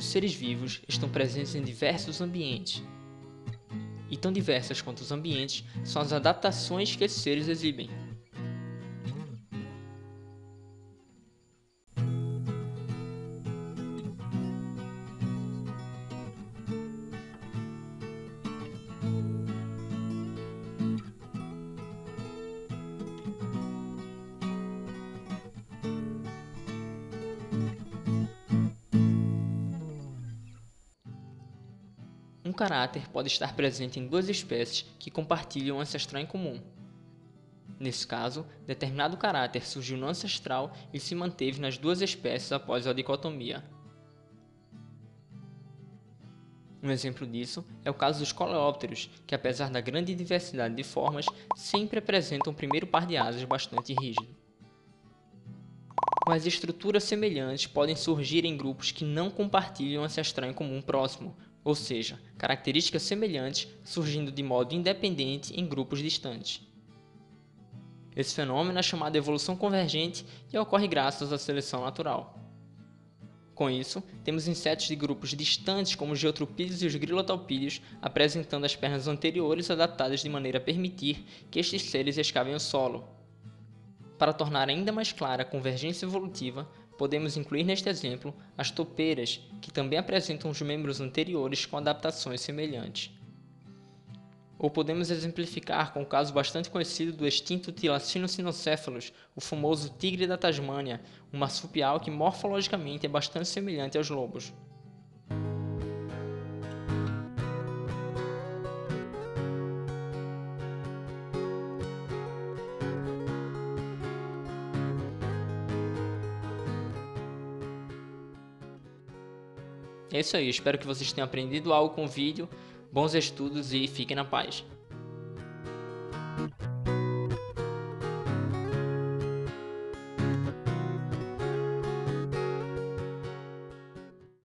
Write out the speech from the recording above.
Os seres vivos estão presentes em diversos ambientes. E tão diversas quanto os ambientes são as adaptações que esses seres exibem. Caráter pode estar presente em duas espécies que compartilham um ancestral em comum. Nesse caso, determinado caráter surgiu no ancestral e se manteve nas duas espécies após a dicotomia. Um exemplo disso é o caso dos coleópteros, que apesar da grande diversidade de formas, sempre apresentam um primeiro par de asas bastante rígido. Mas estruturas semelhantes podem surgir em grupos que não compartilham ancestral em comum próximo, ou seja, características semelhantes surgindo de modo independente em grupos distantes. Esse fenômeno é chamado evolução convergente e ocorre graças à seleção natural. Com isso, temos insetos de grupos distantes como os geotropídeos e os grilotopídeos apresentando as pernas anteriores adaptadas de maneira a permitir que estes seres escavem o solo. Para tornar ainda mais clara a convergência evolutiva, podemos incluir neste exemplo as topeiras, que também apresentam os membros anteriores com adaptações semelhantes. Ou podemos exemplificar com o caso bastante conhecido do extinto Tilacino sinocéfalos, o famoso tigre da Tasmânia, um marsupial que morfologicamente é bastante semelhante aos lobos. É isso aí, espero que vocês tenham aprendido algo com o vídeo. Bons estudos e fiquem na paz.